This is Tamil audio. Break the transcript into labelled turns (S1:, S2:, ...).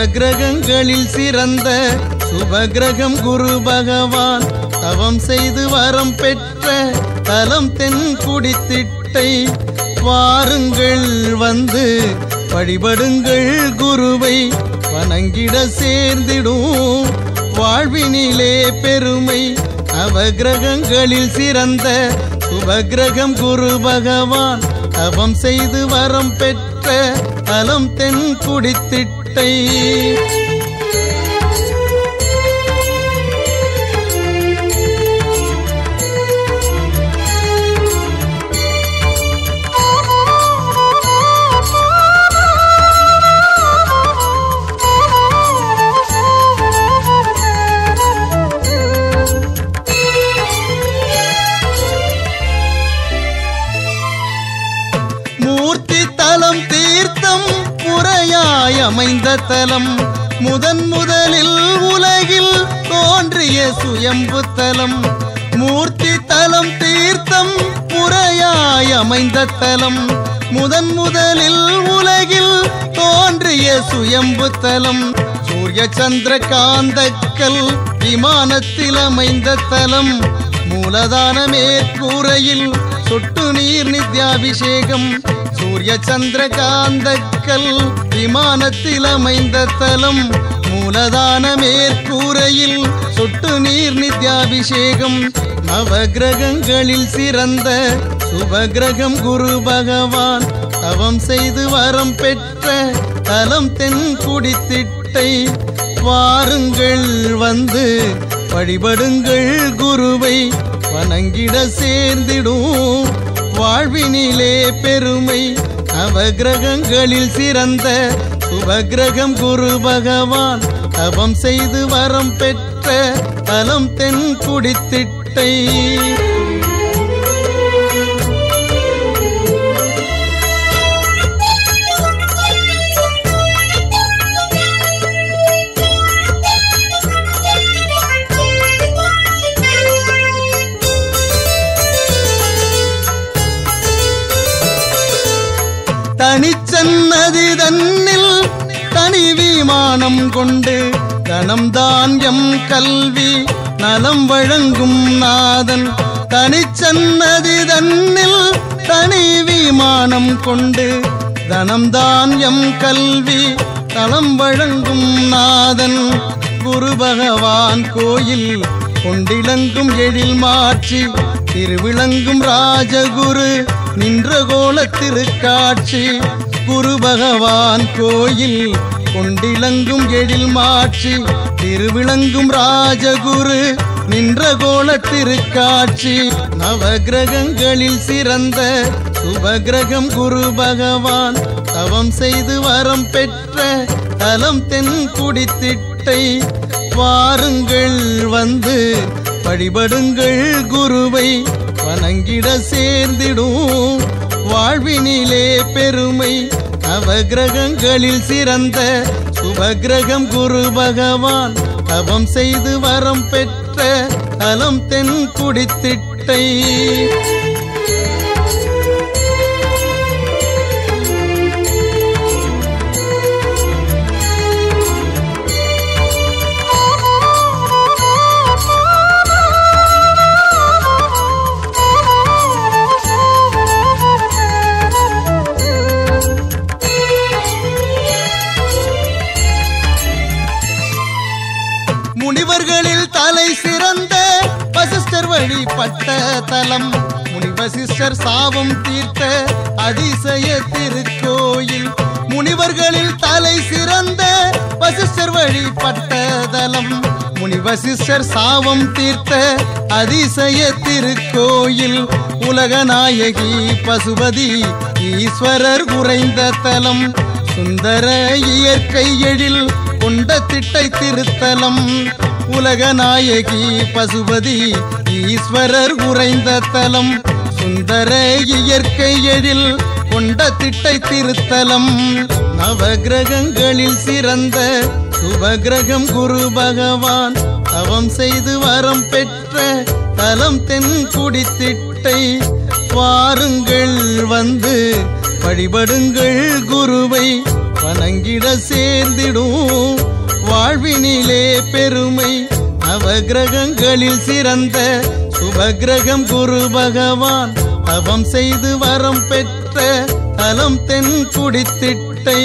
S1: நவகிரகங்களில் சிறந்த சுபகிரகம் குரு பகவான் தவம் செய்து வரம் பெற்ற தலம் தென் குடித்திட்டை வாருங்கள் வந்து வழிபடுங்கள் குருவை. வணங்கிட சேர்ந்திடும் வாழ்வினிலே பெருமை. நவகிரகங்களில் சிறந்த சுபகிரகம் குரு பகவான் தவம் செய்து வரம் பெற்ற தலம் தென் குடித்திட்டை மூர்த்தி அமைந்த தலம் முதன் முதலில் உலகில் தோன்றிய சுயம்பு தலம். மூர்த்தி தலம் தீர்த்தம் முறையாய் அமைந்த தலம் முதன் முதலில் உலகில் தோன்றிய சுயம்பு தலம். சூரிய சந்திர காந்தக்கல் விமானத்தில் அமைந்த தலம். மூலதான மேற்கூரையில் சொட்டு நீர் நித்யாபிஷேகம். சூரிய சந்திர காந்தக்கல் விமானத்தில் அமைந்த தலம். மூலதான மேற்கூரையில் சொட்டு நீர் நித்யாபிஷேகம். நவகிரகங்களில் சிறந்த சுபகிரகம் குரு பகவான். தவம் செய்து வரம் பெற்ற தலம் தென் குடித்திட்டை வாருங்கள் வந்து வழிபடுங்கள் குருவை. வணங்கிட சேர்ந்திடும். வாழ்வினிலே பெருமை நவகிரகங்களில் சிறந்த சுபகிரகம் குரு பகவான் தவம் செய்து வரம் பெற்ற தலம் தென் குடித்திட்டை. தனி கொண்டு தனம் தான் எம் கல்வி நலம் வழங்கும் நாதன். தனிச்சன்னதி தன்னில் தனி விமானம் கொண்டு தனம்தான் எம் கல்வி தளம் வழங்கும் நாதன். குரு பகவான் கோயில் கொண்டிளங்கும் எழில் மாற்றி திருவிளங்கும் ராஜகுரு நின்ற கோல திருக்காட்சி. குரு பகவான் கோயில் கொண்டிலங்கும் எழில் மாற்றி திருவிளங்கும் ராஜகுரு நின்ற கோல திருக்காட்சி. நவகிரகங்களில் சிறந்த சுபகிரகம் குரு பகவான் தவம் செய்து வரம் பெற்ற தலம் தென் குடித்திட்டை வாருங்கள் வந்து வழிபடுங்கள் குருவை வணங்கிட சேர்ந்திடும் வாழ்வினிலே பெருமை. நவகிரகங்களில் சிறந்த சுபகிரகம் குரு பகவான் தவம் செய்து வரம் பெற்ற அலம் தென் குடித்திட்டை. வழிபட்ட தலம். முனிவசிஷ்டர் சாபம் தீர்த்த அதிசய திருக்கோயில். முனிவர்களில் தலை சிறந்த வசிஷ்டர் வழிபட்ட தலம். முனிவசிஷ்டர் சாபம் தீர்த்த அதிசய திருக்கோயில். உலகநாயகி பசுபதி ஈஸ்வரர் உறைந்த தலம். சுந்தர இயற்கை எழில் கொண்ட திட்டை திருத்தலம். உலகநாயகி பசுபதி ஈஸ்வரர் உறைந்த தலம் சுந்தர இயற்கை எழில் கொண்ட திட்டை திருத்தலம். நவகிரகங்களில் சிறந்த சுபகிரகம் குரு பகவான் தவம் செய்து வரம் பெற்ற தலம் தென் குடித்திட்டை வாருங்கள் வந்து வழிபடுங்கள் குருவை வணங்கிட சேர்ந்திடும். நட்பினிலே பெருமை நவகிரகங்களில் சிறந்த சுபகிரகம் குரு பகவான். தவம் செய்து வரம் பெற்ற தலம் தென் குடித்திட்டை.